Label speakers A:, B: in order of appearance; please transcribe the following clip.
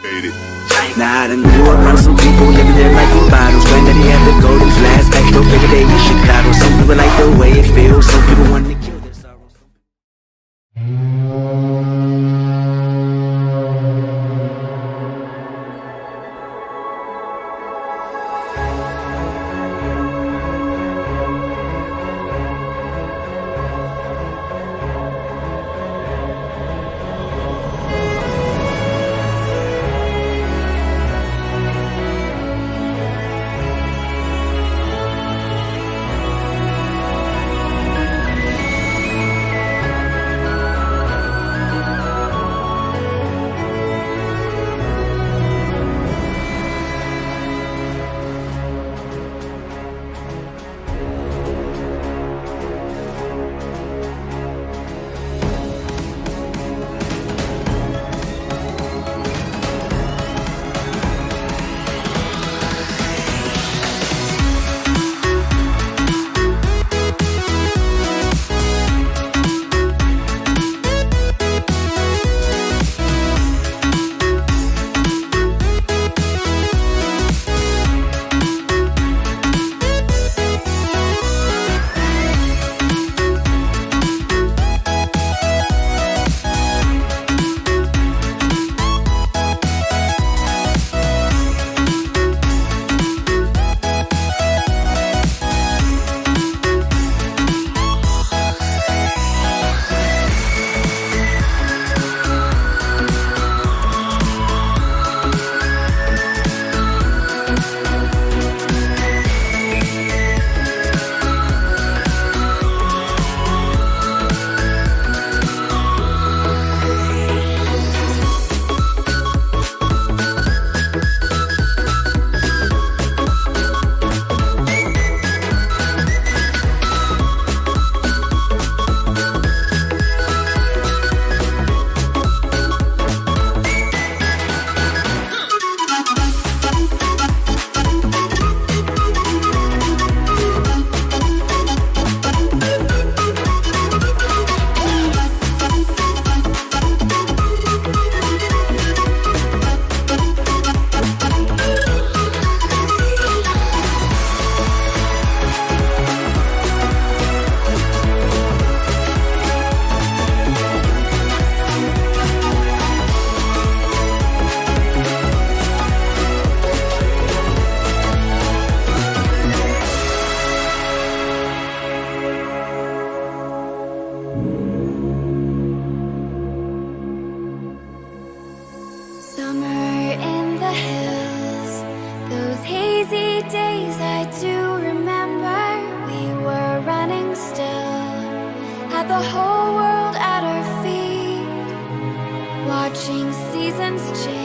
A: Now I done grew up around some people living their life in bottles. Granddaddy had the golden flask, back door bigger day in Chicago. Some people like the way it feels, some people want to
B: hills, those hazy days I do remember. We were running still, had the whole world at our feet, watching seasons change.